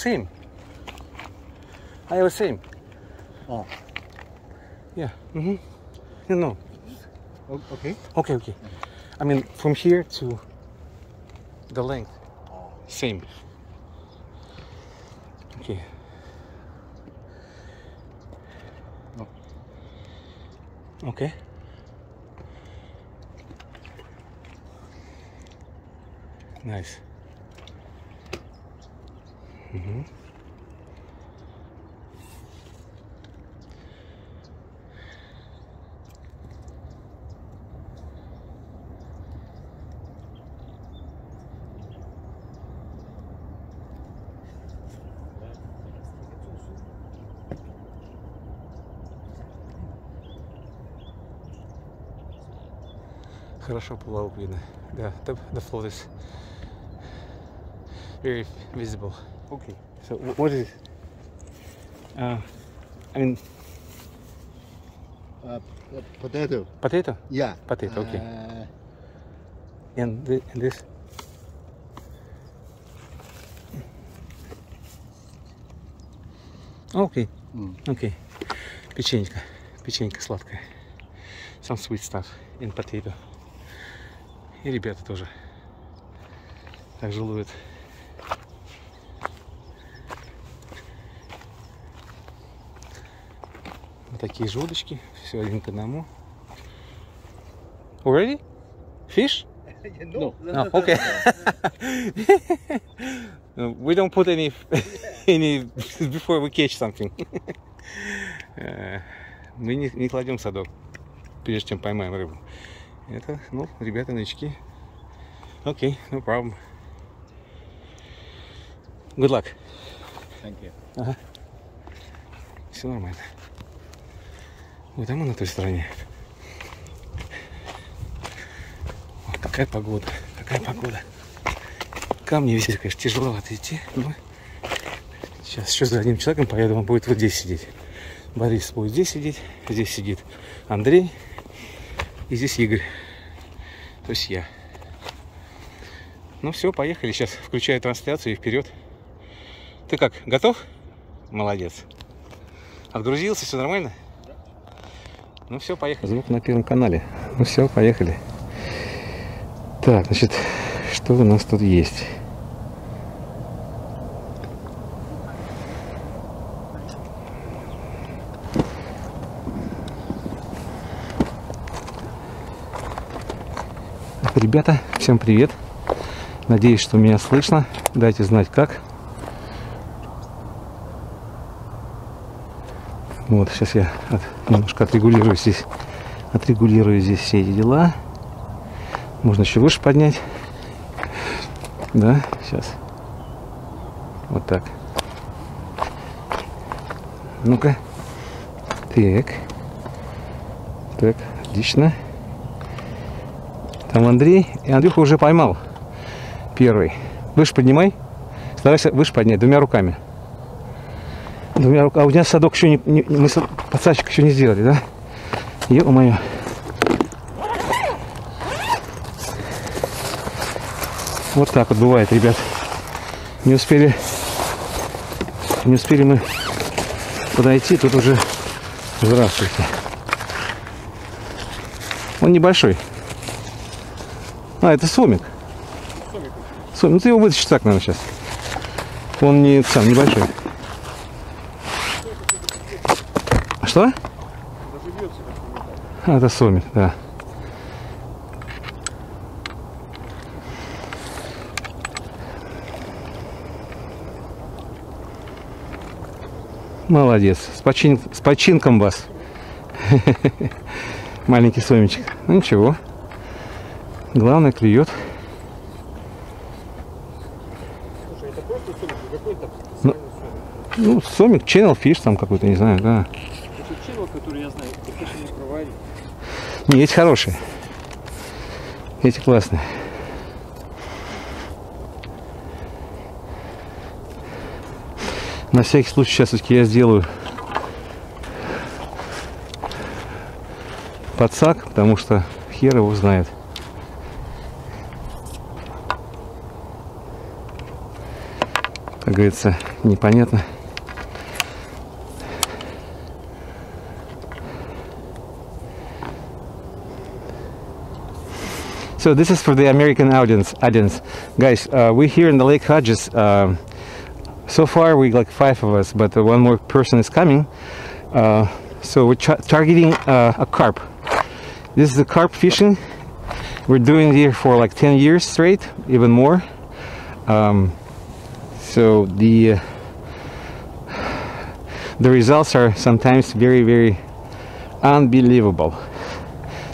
Same. I was same. Oh. Yeah. Mm-hmm. No, no. O- okay. Okay, okay. I mean, from here to the length. Same. Okay. No. Okay. Nice. Mhm. Хорошо плавок видно. Да, float is very visible. Okay. So wh- what is? Uh, I mean, Uh, uh, potato. potato Yeah. Potato, okay. Uh, and, thi- and this. Окей, м. окей. Печенька, печенька сладкая. Some sweet stuff in potato. И ребята тоже так желуют. Вот такие желудочки. Все один к одному. Already? Fish? no. Oh, okay. No, we don't put any any before we catch something. Э, Мы не, не кладем садок, прежде чем поймаем рыбу. Это, ну, ребята новички. Окей, no problem. Good luck. Thank you. Все нормально. Вот там он на той стороне. Ой, какая погода, какая погода. Камни висят, конечно, тяжеловато идти. Но сейчас еще за одним человеком поеду, он будет вот здесь сидеть. Борис будет здесь сидеть, здесь сидит Андрей, и здесь Игорь. То есть я. Ну все, поехали. Сейчас включаю трансляцию и вперед. Ты как, готов? Молодец. Отгрузился, все нормально? Ну все, поехали. Звук на первом канале. Ну все, поехали. Так, значит, что у нас тут есть? Ребята, всем привет. Надеюсь, что меня слышно. Дайте знать как. Вот, сейчас я от- немножко отрегулирую здесь, отрегулирую здесь все эти дела. Можно еще выше поднять. Да, сейчас. Вот так. Ну-ка. Так. Так, отлично. Там Андрей. И Андрюха уже поймал. Первый. Выше поднимай. Старайся выше поднять двумя руками. Двумя руками. А у тебя садок еще не, не- мы сад- подсадчик еще не сделали, да? Ё-моё. Вот так вот бывает, ребят. Не успели, не успели мы подойти, тут уже здравствуйте. Он небольшой. А, это сомик. Сомик. Ну ты его вытащишь так, наверное, сейчас. Он не сам небольшой. Что? А, это сомик, да. Молодец. С, почин- с починком вас. Маленький сомичек. Ну ничего. Главное клюет. Ну, ну, сомик, channel fish там какой-то, не знаю, да. Это ченнел, который я знаю, это точно не проварить. Не, эти хорошие. Эти классные. На всякий случай сейчас все-таки я сделаю подсак, потому что хер его знает. как говорится, непонятно. So this is for the American audience. Audience, guys, uh, we're here in the Lake Hodges. Um, so far, we like five of us, but uh, one more person is coming. Uh, so we're targeting uh, a carp. This is the carp fishing. We're doing here for like 10 years straight, even more. Um, so the uh, the results are sometimes very, very unbelievable.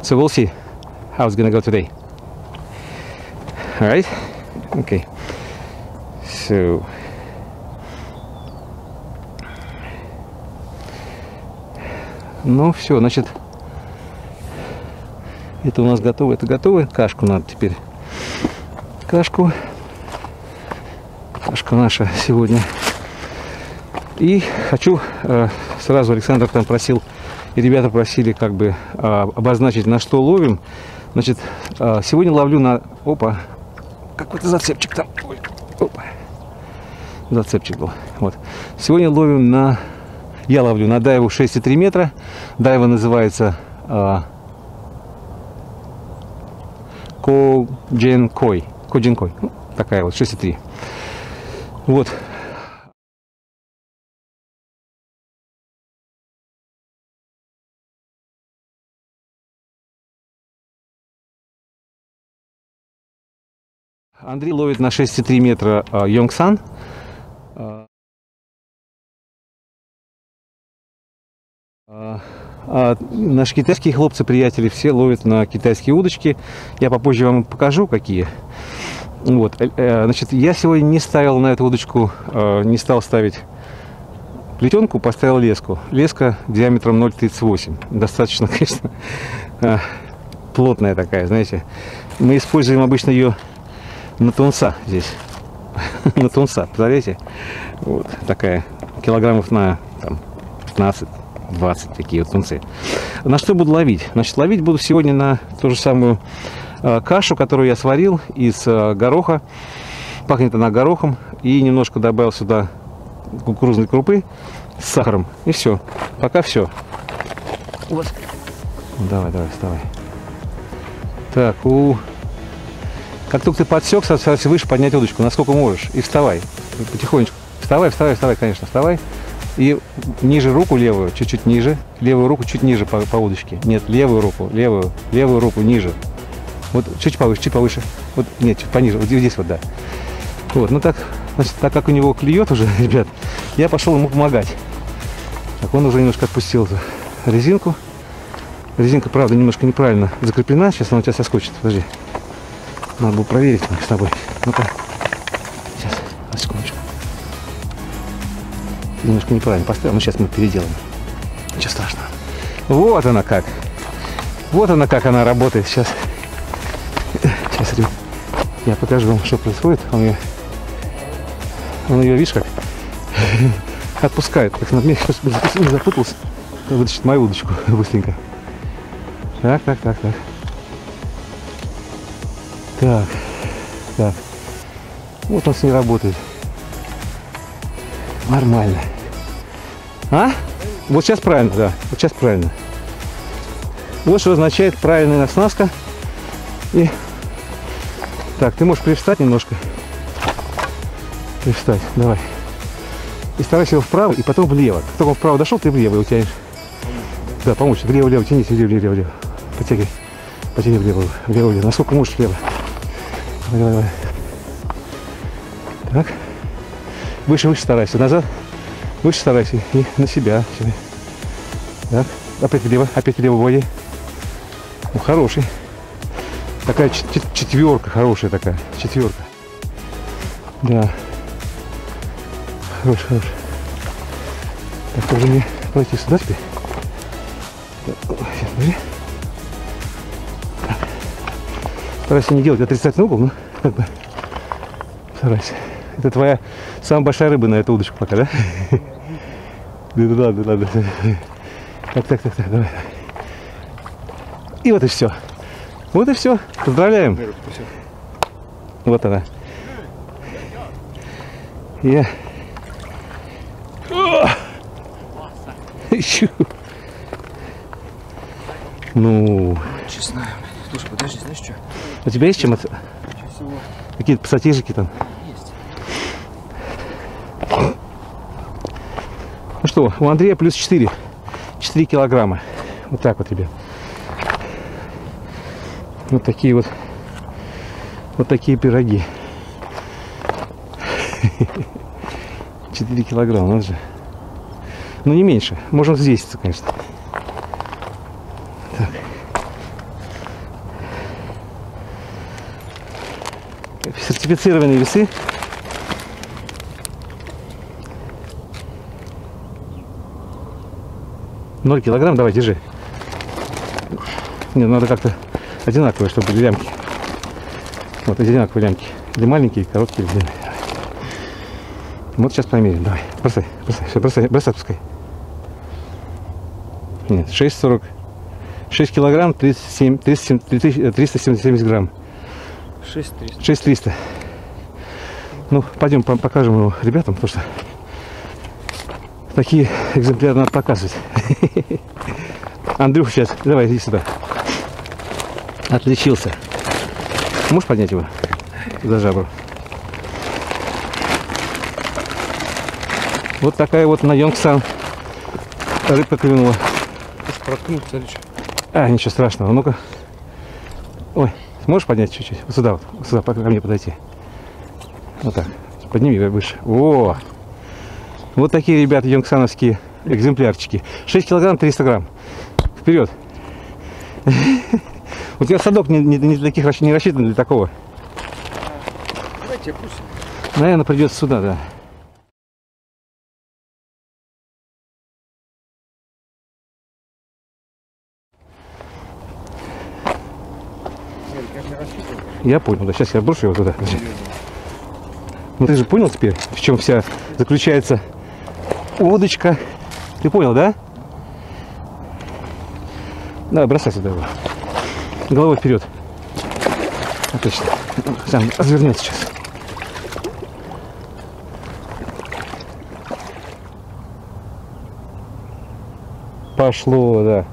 So we'll see how it's gonna go today. All right. Okay. So. Ну все, значит, это у нас готово, это готово. Кашку надо теперь. Кашку. Кашка наша сегодня. И хочу э, сразу Александр там просил, и ребята просили как бы э, обозначить, на что ловим. Значит, э, сегодня ловлю на... Опа, какой-то зацепчик там. Ой, опа. Зацепчик был. Вот. Сегодня ловим на... Я ловлю на дайву 6,3 метра. Дайва называется э, Кодженкой. Кодженкой. Ну, такая вот, 6,3. Вот. Андрей ловит на 6,3 метра э, Йонгсан. А, а наши китайские хлопцы-приятели все ловят на китайские удочки. Я попозже вам покажу, какие. Вот, э, э, значит, я сегодня не ставил на эту удочку, э, не стал ставить плетенку, поставил леску. Леска диаметром 0,38. Достаточно, конечно, плотная такая, знаете. Мы используем обычно ее на тунца здесь. на тунца, представляете? Вот такая, килограммов на там, 15 20 такие вот тунцы. На что буду ловить? Значит, ловить буду сегодня на ту же самую э, кашу, которую я сварил из э, гороха. Пахнет она горохом. И немножко добавил сюда кукурузной крупы с сахаром. И все. Пока все. Вот. Давай, давай, вставай. Так, у... Как только ты подсек, старайся выше поднять удочку, насколько можешь. И вставай. Потихонечку. Вставай, вставай, вставай, конечно, вставай. И ниже руку левую, чуть-чуть ниже. Левую руку чуть ниже по, по удочке. Нет, левую руку, левую, левую руку ниже. Вот чуть повыше, чуть повыше. Вот, нет, чуть пониже. Вот здесь вот, да. Вот, ну так, значит, так как у него клюет уже, ребят, я пошел ему помогать. Так, он уже немножко отпустил резинку. Резинка, правда, немножко неправильно закреплена. Сейчас она у тебя соскочит. Подожди. Надо было проверить с тобой. Ну-ка. Сейчас, на секундочку немножко неправильно поставил, но сейчас мы переделаем. Ничего страшного. Вот она как. Вот она как она работает сейчас. Сейчас я покажу вам, что происходит. Он ее, он ее видишь, как отпускает. Как не запутался. Вытащит мою удочку быстренько. Так, так, так, так. Так, так. Вот он с ней работает. Нормально. А? Вот сейчас правильно, да. Вот сейчас правильно. Вот что означает правильная оснастка. И так, ты можешь привстать немножко. Привстать, давай. И старайся его вправо, и потом влево. Как только он вправо дошел, ты влево его тянешь. Да, помочь. Влево-влево, тянись, влево, влево, влево. Потягивай. Потягивай влево, влево, влево. Насколько можешь влево. Давай, давай, давай. Так. Выше, выше старайся. Назад. Выше старайся. И на себя. Так. Опять влево. Опять влево вводи. Ну, хороший. Такая четверка хорошая такая. Четверка. Да. Хорош, хорош. Так, тоже мне пройти сюда теперь. Так, сейчас, подожди. Старайся не делать отрицательный угол, ну, как бы, старайся. Это твоя самая большая рыба на эту удочку пока, да? Да, ладно, ладно. Так, так, так, так, давай. И вот и все. Вот и все. Поздравляем. Вот она. Я. Ищу. Ну. Честная. Слушай, подожди, знаешь что? У тебя есть чем это? Какие-то пассатижики там? есть. Ну что, у Андрея плюс 4. 4 килограмма. Вот так вот, ребят. Вот такие вот. Вот такие пироги. 4 килограмма, надо же. Ну, не меньше. Можем взвеситься, конечно. Так. Сертифицированные весы. Ноль килограмм, давай, держи. Не, надо как-то одинаковые, чтобы были лямки. Вот одинаковые лямки. Или маленькие, короткие, или длинные. Вот сейчас померим, давай. Бросай, бросай, все, бросай, бросай, отпускай. Нет, 6,40. 6 килограмм, 37, 37, 370 грамм. 6 300. 6300. Ну, пойдем по- покажем его ребятам, потому что такие экземпляры надо показывать. Андрюх сейчас, давай, иди сюда. Отличился. Можешь поднять его за жабру? Вот такая вот на Йонгсан рыбка клюнула. Проткнуться или что? А, ничего страшного. Ну-ка. Ой, сможешь поднять чуть-чуть? Вот сюда вот. Вот сюда, ко мне подойти. Вот так. Подними его выше. О! Вот такие, ребята, йонгсановские экземплярчики. 6 килограмм 300 грамм. Вперед. У тебя садок не, не, не для таких не рассчитан для такого. Давайте пусть. Наверное, придется сюда, да. Я. Я понял, да. Сейчас я брошу его туда. Ну ты же понял теперь, в чем вся заключается удочка. Ты понял, да? Давай, бросай сюда его. Головой вперед. Отлично. Сам развернется сейчас. Пошло, да.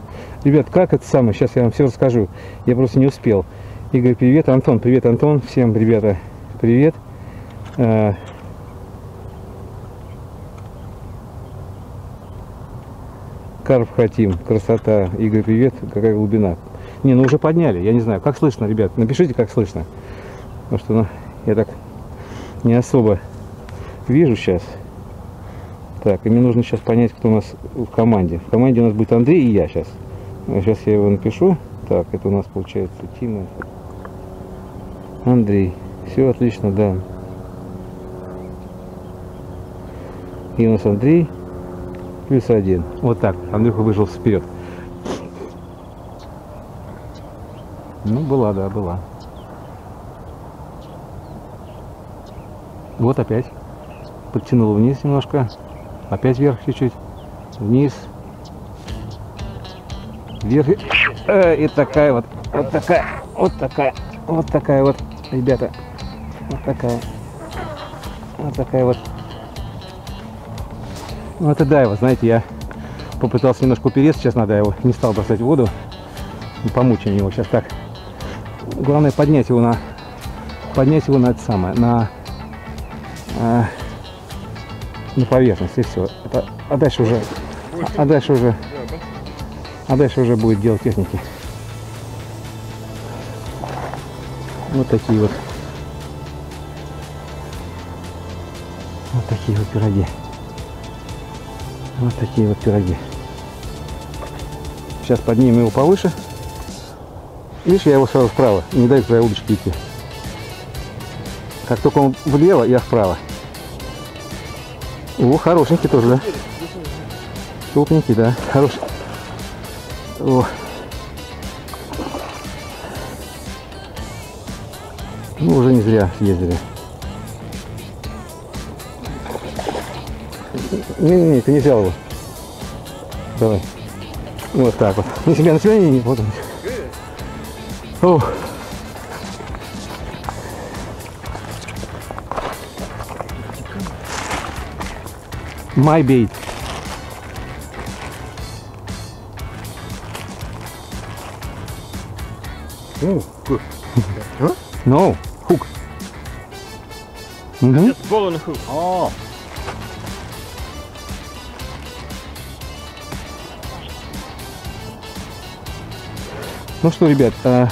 Ребят, как это самое? Сейчас я вам все расскажу. Я просто не успел. Игорь, привет. Антон, привет, Антон. Всем, ребята, привет. Э, Карп хотим. Красота. Игорь, привет. Какая глубина. Не, ну уже подняли. Я не знаю. Как слышно, ребят? Напишите, как слышно. Потому что ну, я так не особо вижу сейчас. Так, и мне нужно сейчас понять, кто у нас в команде. В команде у нас будет Андрей и я сейчас. Сейчас я его напишу. Так, это у нас получается Тима. Андрей. Все отлично, да. Нас Андрей плюс один. Вот так. Андрюха вышел вперед. Ну, была, да, была. Вот опять. Подтянул вниз немножко. Опять вверх чуть-чуть. Вниз. Вверх. Э, и такая вот. Вот такая. Вот такая. Вот такая вот, ребята. Вот такая. Вот такая вот. Ну это да, его, знаете, я попытался немножко упереться, сейчас надо его, не стал бросать в воду. Ну, Помучаем его сейчас так. Главное поднять его на поднять его на это самое, на а, на поверхность и все. Это, а дальше уже а дальше уже а дальше уже будет дело техники. Вот такие вот вот такие вот пироги. Вот такие вот пироги. Сейчас поднимем его повыше. Видишь, я его сразу вправо. Не даю твоей удочке идти. Как только он влево, я вправо. О, хорошенький тоже, да? Крупненький, да. Хороший. О. Ну, уже не зря съездили. Не-не-не, ты не взял его. Давай. Вот так вот. На себя, на себя, не, не, вот он. Ох. My bait. Oh, good. huh? No, хук. Mm. Just ball on hook. Ну что, ребят, а,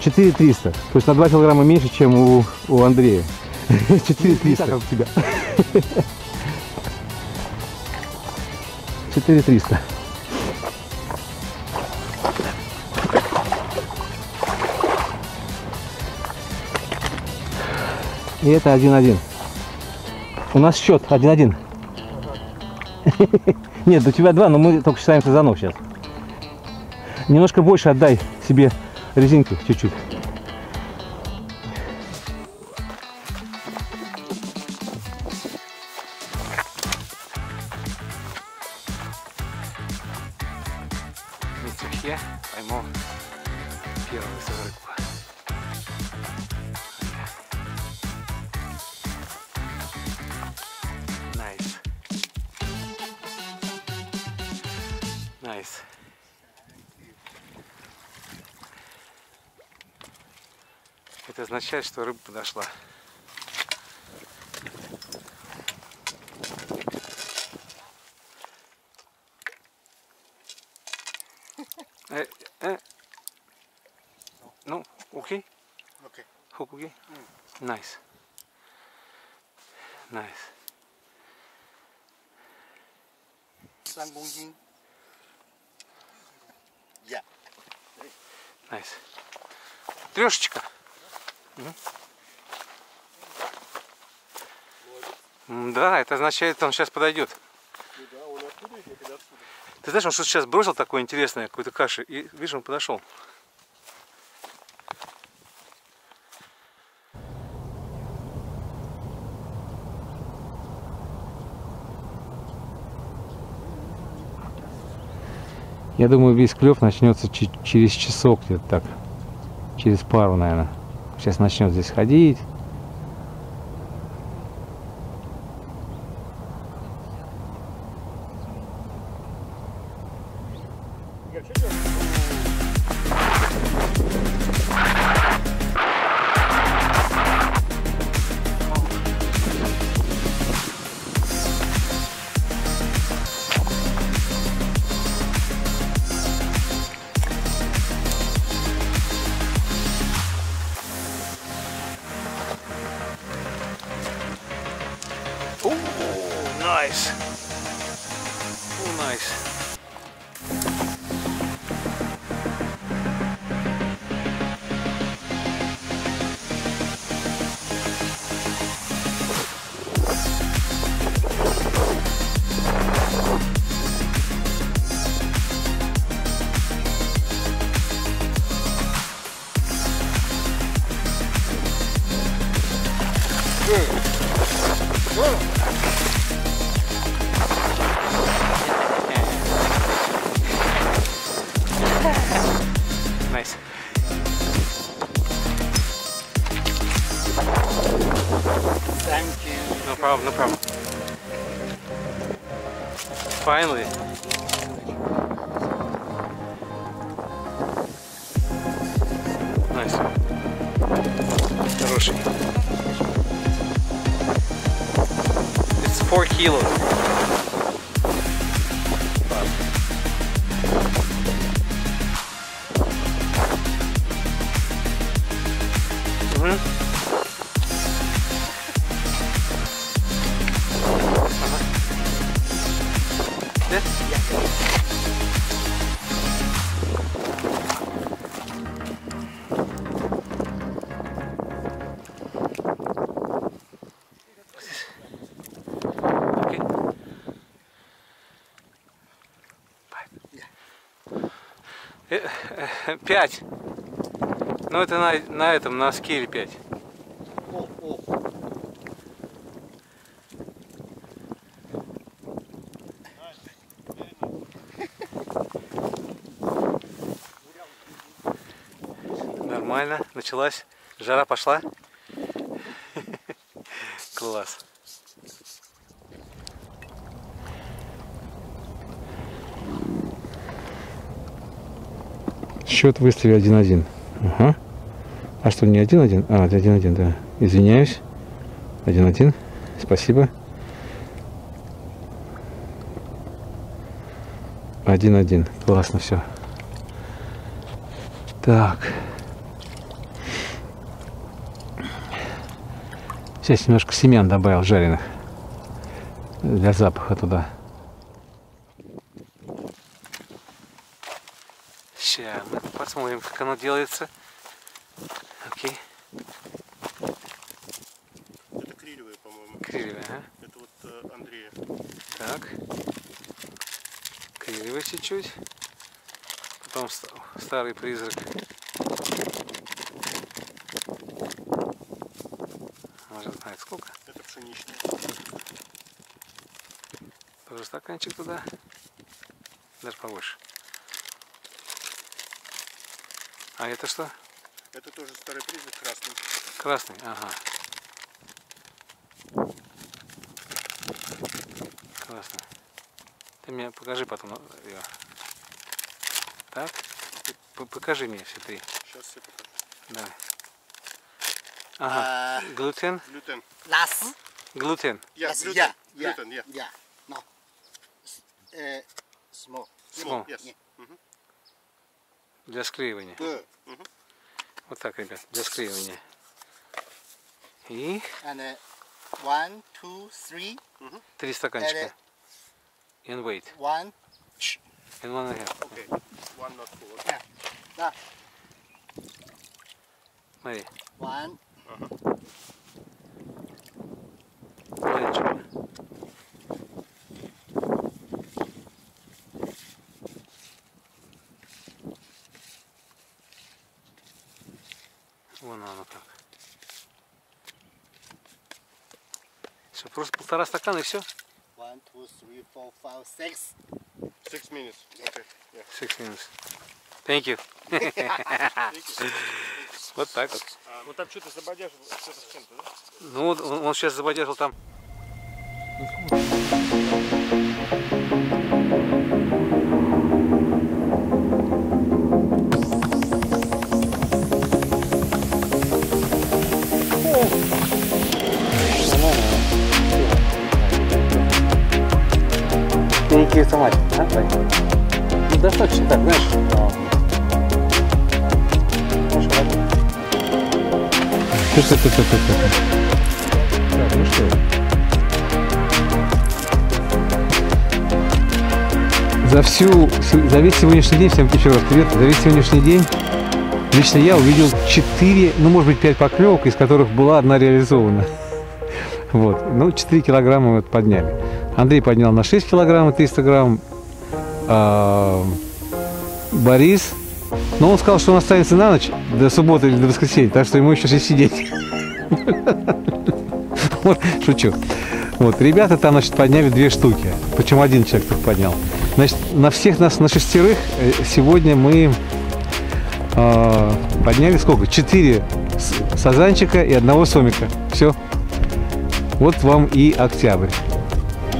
4300. То есть на 2 килограмма меньше, чем у, у Андрея. 4300. как у тебя. 4300. И это 1-1. У нас счет 1-1. Нет, у тебя два, но мы только считаем сазанов сейчас. Немножко больше отдай себе резинки, чуть-чуть. Митюхе поймал первую рыбку. Nice. Nice. Это означает, что рыба подошла. Э, э. Ну, окей? Окей. Hook okay? Nice. Nice. Сан Гунджин. Yeah. Да, это означает, он сейчас подойдет. Ты знаешь, он что сейчас бросил такое интересное, какой-то каши, и видишь, он подошел. Я думаю, весь клев начнется через часок где-то так. Через пару, наверное. Сейчас начнет здесь ходить. nice. Oh, nice. Finally. Nice. Хороший. It's four kilos. 5. Ну это на, на этом, на скиле 5. Нормально, началась, жара пошла. Класс. Счет выставили 1-1. Ага. А что, не один-один? А, это один-один, да. Извиняюсь. Один-один. Спасибо. Один-один. Классно все. Так. Сейчас немножко семян добавил жареных. Для запаха туда. Сейчас мы посмотрим, как оно делается. Окей. Это крилевые, по-моему. Крилевые, ага. Это вот э, Андрея. Так. Кривый чуть-чуть. Потом ст- старый призрак. Может знает сколько. Это пшеничный. Тоже стаканчик туда. Даже побольше. А это что? Это тоже старый призрак красный. Красный, ага. Красный. Ты мне покажи потом ее. Так. Ты покажи мне все три. Сейчас все покажу. Давай. Ага. Глютен. Глютен. Last. Глютен. Я, Yes, глютен. yeah. No. S- Uh, small. Small. Yes. Для склеивания. Good. Вот так, ребят, для склеивания. И And uh, one, two, three, три стаканчика. And wait. one. And one and a half. Okay. One not full. Yeah. Nah, Смотри. one. Маленький. Вон оно как. Все, просто полтора стакана и все. One, two, three, four, five, six. Six minutes. Okay. Yeah. Six minutes. Thank you. Вот так вот. Ну там что-то забодяжил, что-то с чем-то, да? Ну, вот он, он сейчас забодяжил там. So much. Ну, достаточно так, знаешь. Что, что, что, что, что? Так, ну что? За всю, за весь сегодняшний день, всем еще раз привет, за весь сегодняшний день лично я увидел 4, ну может быть 5 поклевок, из которых была одна реализована. Вот, ну 4 килограмма вот подняли. Андрей поднял на 6 килограмм и 300 грамм. А, Борис, но он сказал, что он останется на ночь до субботы или до воскресенья, так что ему еще здесь сидеть. Шучу. Вот, ребята там, значит, подняли две штуки. Причем один человек только поднял. Значит, на всех нас, на шестерых, э, сегодня мы э, подняли сколько? Четыре сазанчика и одного сомика. Все. Вот вам и октябрь.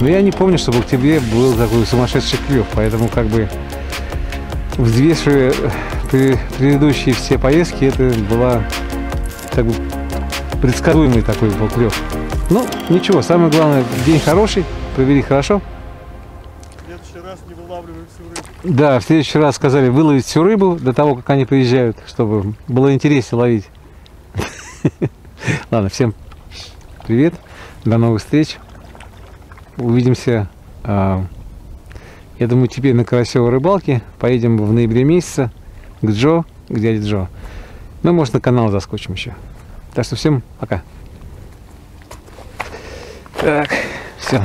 Но я не помню, чтобы в октябре был такой сумасшедший клев, поэтому как бы взвешивая пре- предыдущие все поездки, это была как бы предсказуемый такой был клев. Ну, ничего, самое главное, день хороший, провели хорошо. В следующий раз не вылавливаем всю рыбу. Да, в следующий раз сказали выловить всю рыбу до того, как они приезжают, чтобы было интереснее ловить. Ладно, всем привет, до новых встреч. Увидимся, а, я думаю, теперь на Карасевой рыбалке. Поедем в ноябре месяце к Джо, к дяде Джо. Ну, может, на канал заскочим еще. Так что всем пока. Так, все.